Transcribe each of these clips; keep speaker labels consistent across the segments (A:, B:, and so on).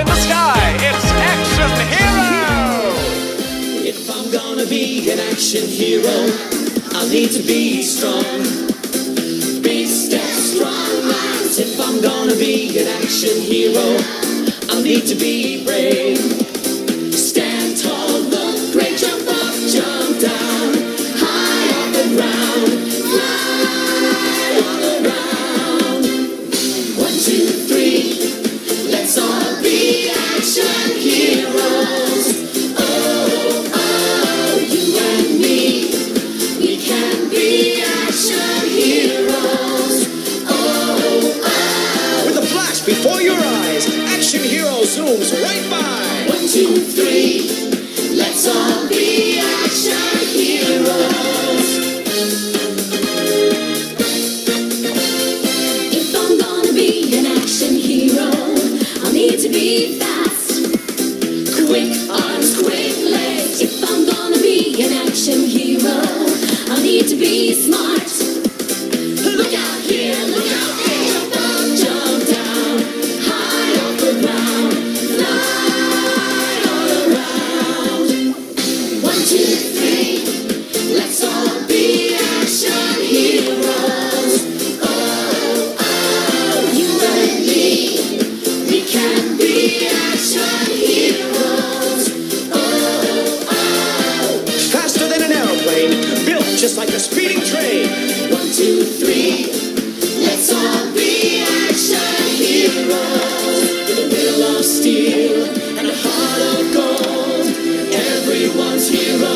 A: in the sky. It's Action Hero! If I'm gonna be an action hero, I'll need to be strong.
B: Big step, strong minds. If
A: I'm gonna be an action hero, I'll need to be brave. whistles right by.
B: One, two, three. Let's all be action heroes. If I'm gonna be an action hero, I'll need to be
A: just like a speeding train.
B: One, two, three, let's all be action heroes. With a will of steel and a heart of gold, everyone's hero,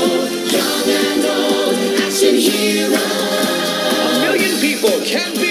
B: young and old, action hero. A
A: million people can